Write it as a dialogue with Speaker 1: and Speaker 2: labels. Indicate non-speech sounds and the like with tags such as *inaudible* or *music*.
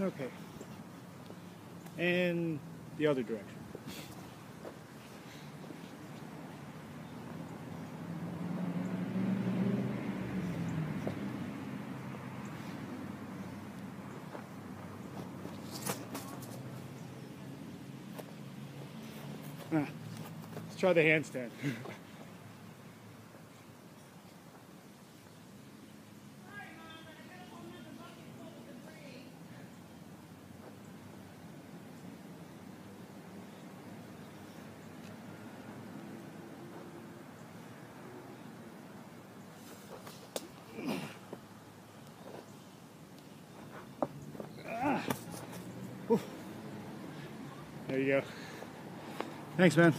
Speaker 1: Okay. And the other direction. Ah, let's try the handstand. *laughs* There you go. Thanks, man.